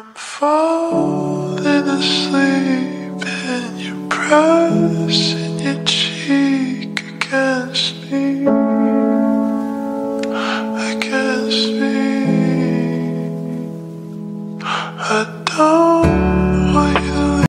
I'm falling asleep in your press, in your cheek against me, against me. I don't.